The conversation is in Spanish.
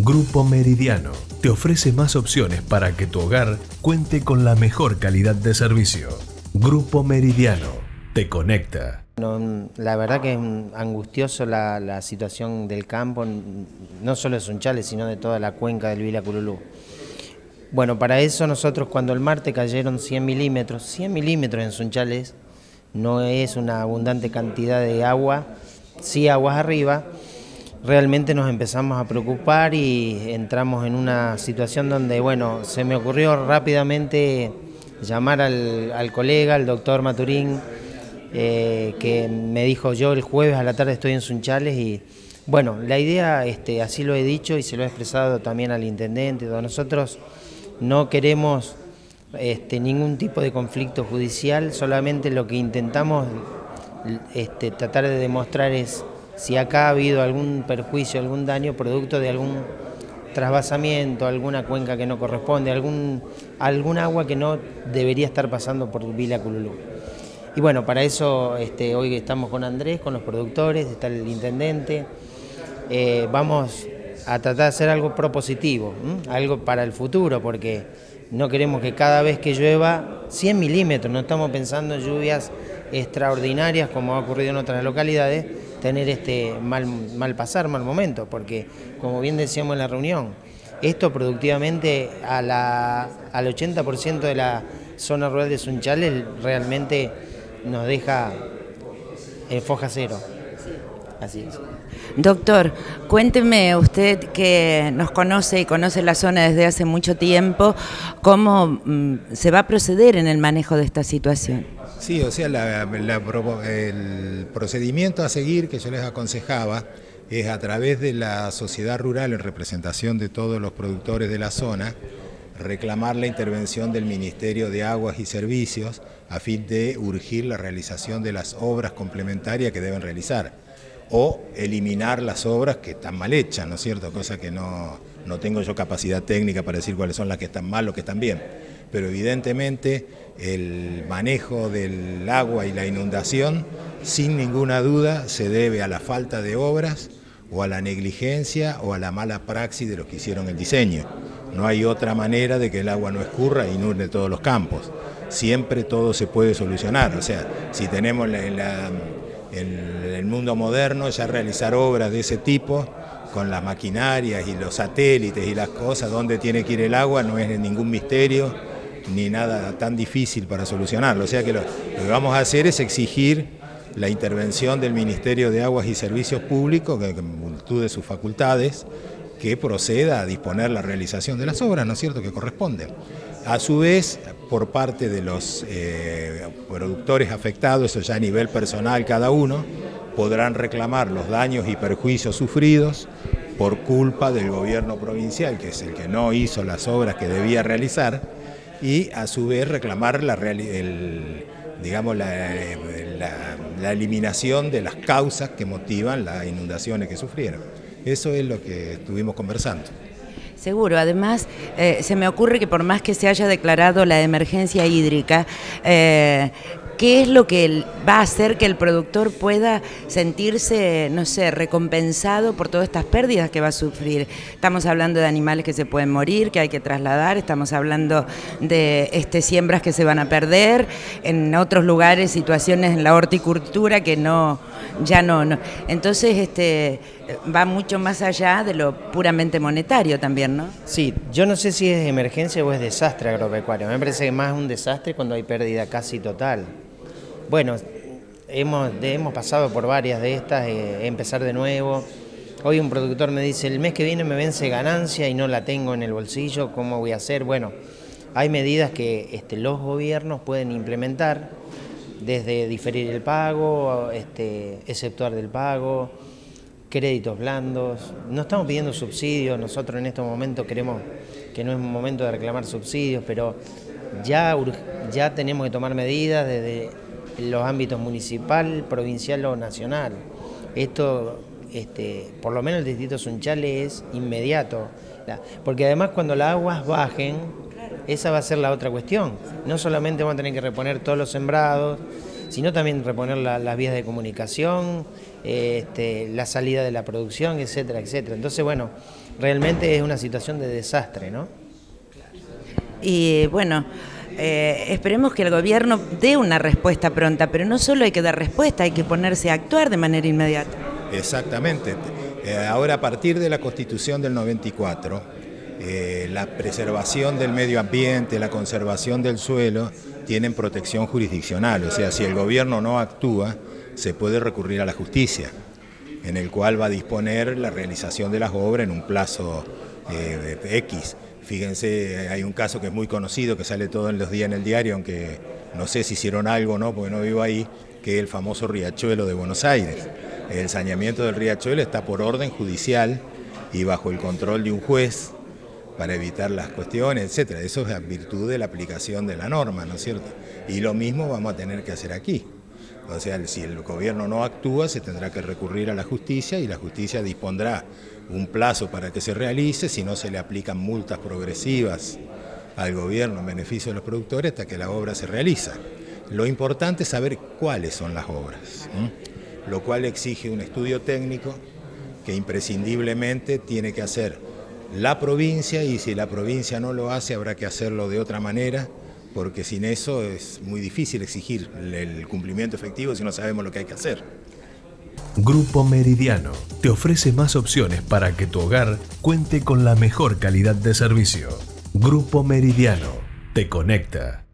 Grupo Meridiano te ofrece más opciones para que tu hogar cuente con la mejor calidad de servicio. Grupo Meridiano te conecta. la verdad que es angustioso la, situación del campo, no solo de Sunchales, sino de toda la cuenca del Vila Cululú. Bueno, para eso nosotros cuando el martes cayeron 100 milímetros, 100 milímetros en Sunchales no es una abundante cantidad de agua, sí aguas arriba, realmente nos empezamos a preocupar y entramos en una situación donde, bueno, se me ocurrió rápidamente llamar al, colega, al doctor Maturín, eh, que me dijo yo el jueves a la tarde estoy en Sunchales y bueno, la idea, este, así lo he dicho y se lo he expresado también al intendente, nosotros no queremos este, ningún tipo de conflicto judicial, solamente lo que intentamos este, tratar de demostrar es si acá ha habido algún perjuicio, algún daño producto de algún trasvasamiento, alguna cuenca que no corresponde, algún, agua que no debería estar pasando por Vila Cululú. Y bueno, para eso este, hoy estamos con Andrés, con los productores, está el intendente. Eh, vamos a tratar de hacer algo propositivo, algo para el futuro, porque no queremos que cada vez que llueva 100 milímetros, no estamos pensando en lluvias extraordinarias como ha ocurrido en otras localidades, tener este mal, mal pasar, mal momento, porque como bien decíamos en la reunión, esto productivamente a la, al 80% de la zona rural de Sunchales realmente nos deja en foja cero. Así es. Doctor, cuénteme usted que nos conoce y conoce la zona desde hace mucho tiempo, ¿cómo mm, se va a proceder en el manejo de esta situación? Sí, o sea, el procedimiento a seguir que yo les aconsejaba es a través de la sociedad rural en representación de todos los productores de la zona, reclamar la intervención del Ministerio de Aguas y Servicios a fin de urgir la realización de las obras complementarias que deben realizar o eliminar las obras que están mal hechas, ¿no es cierto? Cosa que no, no tengo yo capacidad técnica para decir cuáles son las que están mal o que están bien. Pero evidentemente el manejo del agua y la inundación, sin ninguna duda, se debe a la falta de obras o a la negligencia o a la mala praxis de los que hicieron el diseño. No hay otra manera de que el agua no escurra e inunde todos los campos. Siempre todo se puede solucionar. O sea, si tenemos en, el mundo moderno ya realizar obras de ese tipo, con las maquinarias y los satélites y las cosas, donde tiene que ir el agua, no es ningún misterio ni nada tan difícil para solucionarlo. O sea que lo, que vamos a hacer es exigir la intervención del Ministerio de Aguas y Servicios Públicos, que en multitud de sus facultades, que proceda a disponer la realización de las obras, ¿no es cierto?, que corresponden. A su vez, por parte de los eh, productores afectados, eso ya a nivel personal cada uno, podrán reclamar los daños y perjuicios sufridos por culpa del gobierno provincial, que es el que no hizo las obras que debía realizar, y a su vez reclamar la, digamos, la, eliminación de las causas que motivan las inundaciones que sufrieron. Eso es lo que estuvimos conversando. Seguro, además eh, se me ocurre que por más que se haya declarado la emergencia hídrica, eh, ¿Qué es lo que va a hacer que el productor pueda sentirse, no sé, recompensado por todas estas pérdidas que va a sufrir? Estamos hablando de animales que se pueden morir, que hay que trasladar, estamos hablando de este, siembras que se van a perder, en otros lugares situaciones en la horticultura que no, ya no, no. Entonces, este, va mucho más allá de lo puramente monetario también, ¿no? Sí, yo no sé si es emergencia o es desastre agropecuario. Me parece que más un desastre cuando hay pérdida casi total. Bueno, hemos, hemos pasado por varias de estas, eh, empezar de nuevo. Hoy un productor me dice, el mes que viene me vence ganancia y no la tengo en el bolsillo, ¿cómo voy a hacer? Bueno, hay medidas que este, los gobiernos pueden implementar, desde diferir el pago, este, exceptuar del pago, créditos blandos. No estamos pidiendo subsidios, nosotros en estos momentos queremos que no es momento de reclamar subsidios, pero ya, ya tenemos que tomar medidas desde los ámbitos municipal, provincial o nacional. Esto, este, por lo menos el distrito Sunchale es inmediato, porque además cuando las aguas bajen, esa va a ser la otra cuestión. No solamente vamos a tener que reponer todos los sembrados, sino también reponer las vías de comunicación, este, la salida de la producción, etcétera, etcétera. Entonces, bueno, realmente es una situación de desastre, ¿no? Y bueno, eh, esperemos que el gobierno dé una respuesta pronta, pero no solo hay que dar respuesta, hay que ponerse a actuar de manera inmediata. Exactamente. Eh, ahora a partir de la constitución del 94, eh, la preservación del medio ambiente, la conservación del suelo, tienen protección jurisdiccional, o sea, si el gobierno no actúa, se puede recurrir a la justicia, en el cual va a disponer la realización de las obras en un plazo X. Fíjense, hay un caso que es muy conocido, que sale todos los días en el diario, aunque no sé si hicieron algo o no, porque no vivo ahí, que es el famoso riachuelo de Buenos Aires. El saneamiento del riachuelo está por orden judicial y bajo el control de un juez para evitar las cuestiones, etcétera. Eso es en virtud de la aplicación de la norma, ¿no es cierto? Y lo mismo vamos a tener que hacer aquí. O sea, si el gobierno no actúa, se tendrá que recurrir a la justicia y la justicia dispondrá un plazo para que se realice, si no se le aplican multas progresivas al gobierno en beneficio de los productores hasta que la obra se realiza. Lo importante es saber cuáles son las obras, lo cual exige un estudio técnico que imprescindiblemente tiene que hacer la provincia y si la provincia no lo hace habrá que hacerlo de otra manera porque sin eso es muy difícil exigir el cumplimiento efectivo si no sabemos lo que hay que hacer. Grupo Meridiano te ofrece más opciones para que tu hogar cuente con la mejor calidad de servicio. Grupo Meridiano te conecta.